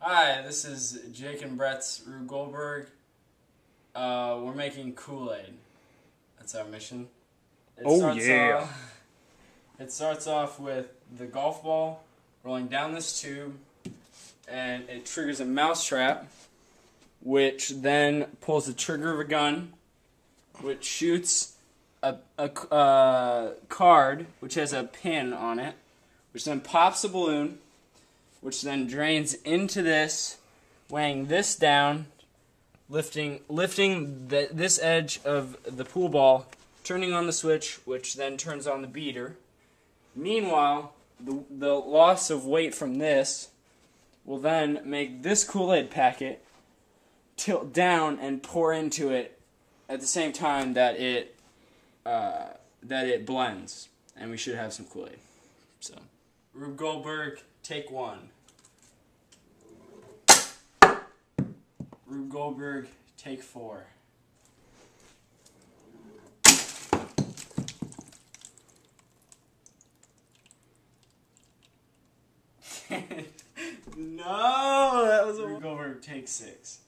Hi, this is Jake and Brett's Rube Goldberg. Uh, we're making Kool Aid. That's our mission. It Oh, starts yeah. Off, it starts off with the golf ball rolling down this tube, and it triggers a mousetrap, which then pulls the trigger of a gun, which shoots a uh, card which has a pin on it, which then pops a balloon which then drains into this, weighing this down, lifting lifting the, this edge of the pool ball, turning on the switch, which then turns on the beater. Meanwhile, the, the loss of weight from this will then make this Kool-Aid packet tilt down and pour into it at the same time that it uh, that it blends, and we should have some Kool-Aid. So, Rube Goldberg, take one. Rube Goldberg, take four. no, that was a Rube Goldberg, take six.